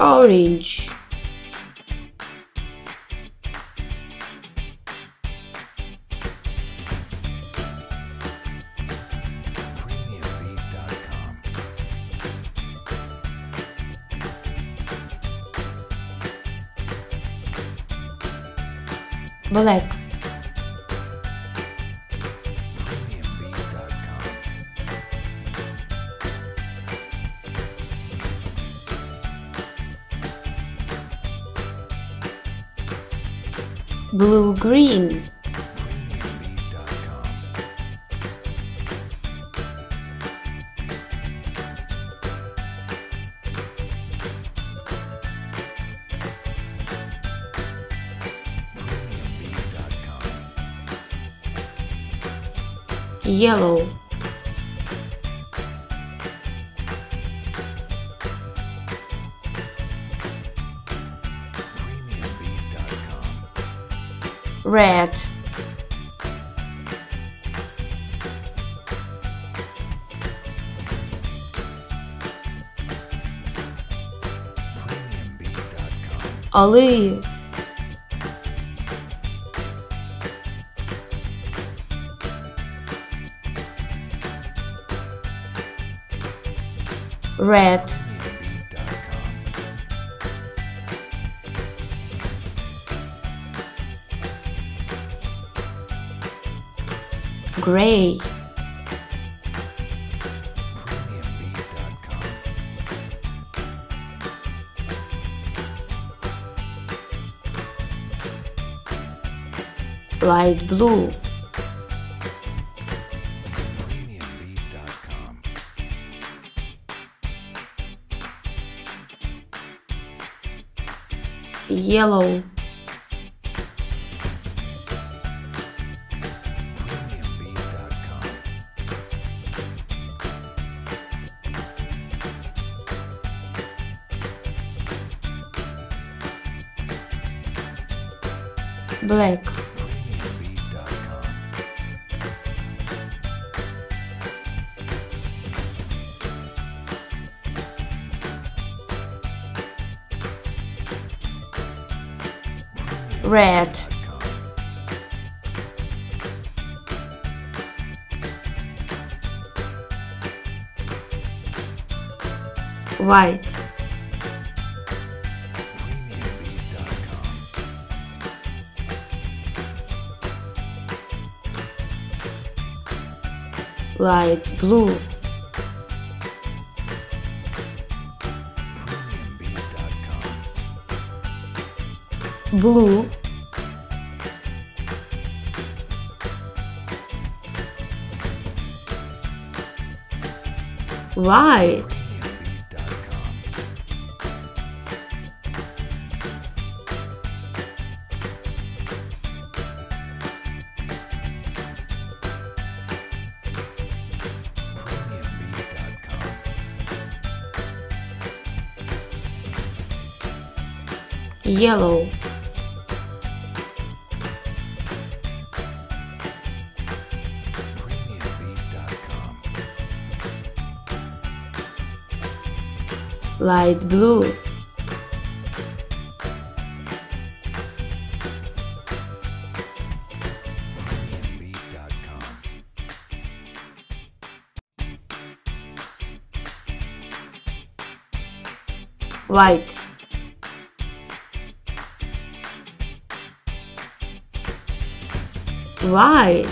orange. Black blue green yellow red. Olive. Red gray. Light blue. Yellow black. Red. White light blue. Blue. White yellow. Light blue. White white